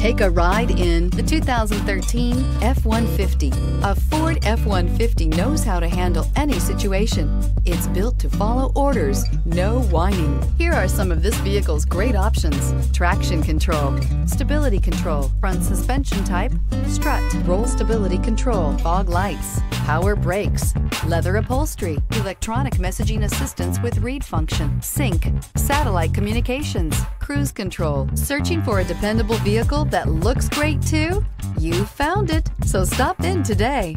Take a ride in the 2013 F-150. A Ford F-150 knows how to handle any situation. It's built to follow orders, no whining. Here are some of this vehicle's great options. Traction control, stability control, front suspension type, strut, roll stability control, fog lights, power brakes, leather upholstery, electronic messaging assistance with read function, sync, satellite communications, cruise control. Searching for a dependable vehicle that looks great too? You found it, so stop in today.